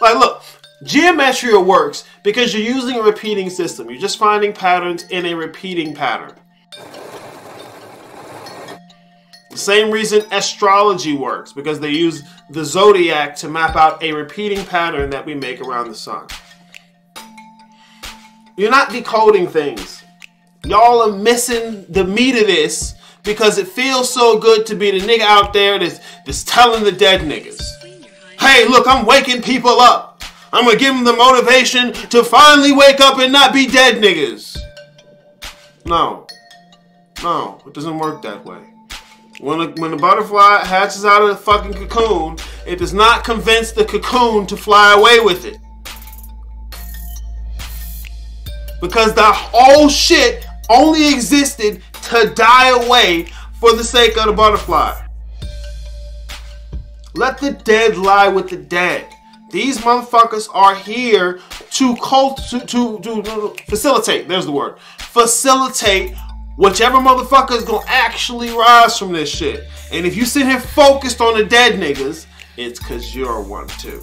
Like, look, gematria works because you're using a repeating system. You're just finding patterns in a repeating pattern. The same reason astrology works because they use the zodiac to map out a repeating pattern that we make around the sun. You're not decoding things. Y'all are missing the meat of this because it feels so good to be the nigga out there that's, that's telling the dead niggas. Hey, look, I'm waking people up. I'm gonna give them the motivation to finally wake up and not be dead niggas. No. No, it doesn't work that way. When, a, when the butterfly hatches out of the fucking cocoon, it does not convince the cocoon to fly away with it. Because the whole shit only existed to die away for the sake of the butterfly. Let the dead lie with the dead. These motherfuckers are here to cult to, to, to, to facilitate. There's the word. Facilitate whichever motherfucker is gonna actually rise from this shit. And if you sit here focused on the dead niggas, it's cause you're one too.